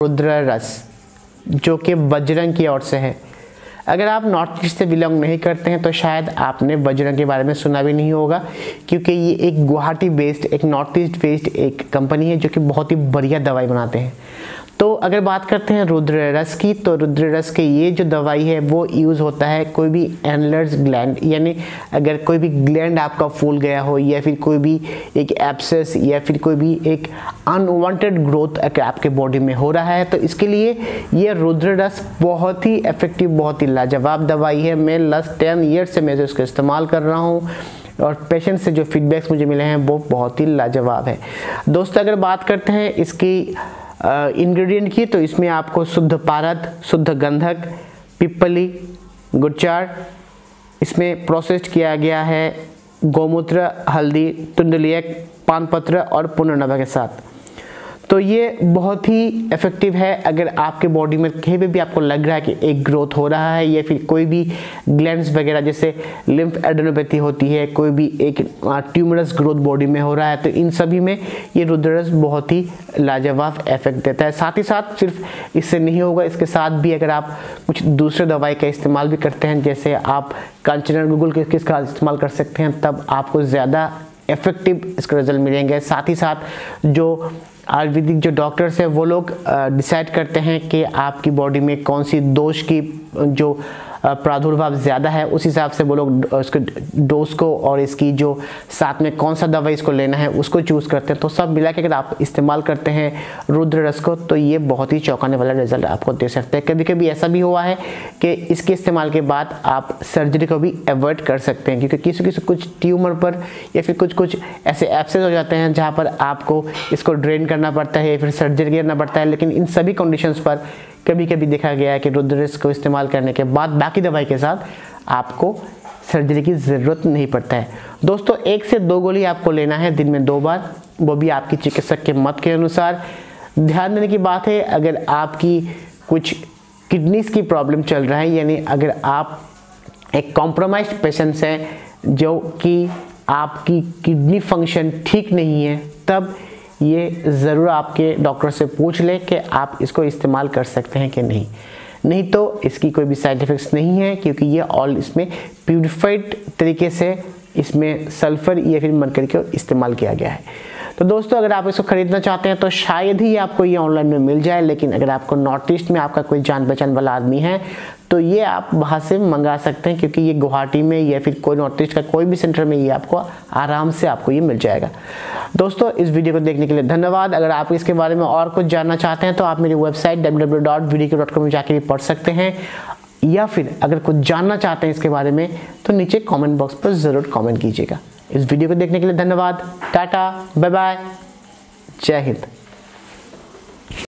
रुद्र रस, जो कि बजरंग की ओर से है। अगर आप नॉर्थ ईस्ट से बिलोंग नहीं करते हैं तो शायद आपने बजरंग के बारे में सुना भी नहीं होगा, क्योंकि ये एक गुवाहाटी बेस्ड एक नॉर्थ ईस्ट बेस्ड एक कंपनी है, जो कि बहुत ही बढ़िया दवाई बनाते हैं। तो अगर बात करते हैं रुद्र रस की तो रुद्र रस के ये जो दवाई है, वो यूज़ होता है कोई भी एनलर्स ग्लैंड यानी अगर कोई भी ग्लैंड आपका फूल गया हो, या फिर कोई भी एक एप्सेस या फिर कोई भी एक अनवांटेड ग्रोथ आपके बॉडी में हो रहा है तो इसके लिए ये रुद्र रस बहुत ही इफ़ेक्टिव बहुत ही लाजवाब दवाई है। मैं लास्ट टेन ईयर से मैं इसका इस्तेमाल कर रहा हूँ और पेशेंट से जो फीडबैक्स मुझे मिले हैं, वो बहुत ही लाजवाब है। दोस्तों, अगर बात करते हैं इसकी इंग्रेडिएंट की तो इसमें आपको शुद्ध पारद, शुद्ध गंधक पिपली गुच्चार इसमें प्रोसेस्ड किया गया है, गौमूत्र, हल्दी तुंडलियक पानपत्र और पुनर्नवा के साथ। तो ये बहुत ही इफ़ेक्टिव है, अगर आपके बॉडी में कहीं भी आपको लग रहा है कि एक ग्रोथ हो रहा है, या फिर कोई भी ग्लैंड्स वगैरह, जैसे लिम्फ एडनोपैथी होती है, कोई भी एक ट्यूमरस ग्रोथ बॉडी में हो रहा है तो इन सभी में ये रुद्रस बहुत ही लाजवाब इफ़ेक्ट देता है। साथ ही साथ सिर्फ़ इससे नहीं होगा, इसके साथ भी अगर आप कुछ दूसरे दवाई का इस्तेमाल भी करते हैं, जैसे आप कंचनर गूगल किसका इस्तेमाल कर सकते हैं, तब आपको ज़्यादा इफ़ेक्टिव इसका रिज़ल्ट मिलेंगे। साथ ही साथ जो आयुर्वेदिक जो डॉक्टर्स हैं, वो लोग डिसाइड करते हैं कि आपकी बॉडी में कौन सी दोष की, जो प्रादुर्भाव ज़्यादा है, उस हिसाब से वो लोग उसके डोज को और इसकी जो साथ में कौन सा दवाई इसको लेना है, उसको चूज़ करते हैं। तो सब मिला के अगर आप इस्तेमाल करते हैं रुद्र रस को तो ये बहुत ही चौंकाने वाला रिज़ल्ट आपको दे सकते हैं। कभी कभी ऐसा भी हुआ है कि इसके इस्तेमाल के बाद आप सर्जरी को भी अवॉइड कर सकते हैं, क्योंकि किसी किसी कुछ ट्यूमर पर या फिर कुछ कुछ ऐसे एप्सेस हो जाते हैं, जहाँ पर आपको इसको ड्रेन करना पड़ता है या फिर सर्जरी करना पड़ता है, लेकिन इन सभी कंडीशंस पर कभी कभी देखा गया है कि रुद्रस को इस्तेमाल करने के बाद बाकी दवाई के साथ आपको सर्जरी की ज़रूरत नहीं पड़ता है। दोस्तों, एक से दो गोली आपको लेना है, दिन में दो बार। वो भी आपकी चिकित्सक के मत के अनुसार। ध्यान देने की बात है, अगर आपकी कुछ किडनीज की प्रॉब्लम चल रहा है, यानी अगर आप एक कॉम्प्रोमाइज पेशेंट्स हैं, जो कि आपकी किडनी फ़ंक्शन ठीक नहीं है, तब ये ज़रूर आपके डॉक्टर से पूछ लें कि आप इसको इस्तेमाल कर सकते हैं कि नहीं। नहीं तो इसकी कोई भी साइड इफ़ेक्ट्स नहीं है, क्योंकि ये ऑल इसमें प्यूरिफाइड तरीके से इसमें सल्फ़र या फिर मरकरी का इस्तेमाल किया गया है। तो दोस्तों, अगर आप इसको खरीदना चाहते हैं तो शायद ही आपको ये ऑनलाइन में मिल जाए, लेकिन अगर आपको नॉर्थ ईस्ट में आपका कोई जान पहचान वाला आदमी है तो ये आप वहाँ से मंगा सकते हैं, क्योंकि ये गुवाहाटी में या फिर कोई नॉर्थ ईस्ट का कोई भी सेंटर में ये आपको आराम से आपको ये मिल जाएगा। दोस्तों, इस वीडियो को देखने के लिए धन्यवाद। अगर आप इसके बारे में और कुछ जानना चाहते हैं तो आप मेरी वेबसाइट डब्ल्यू में जाके भी पढ़ सकते हैं। या फिर अगर कुछ जानना चाहते हैं इसके बारे में तो नीचे कमेंट बॉक्स पर ज़रूर कमेंट कीजिएगा। इस वीडियो को देखने के लिए धन्यवाद। टाटा बाय बाय जय हिंद।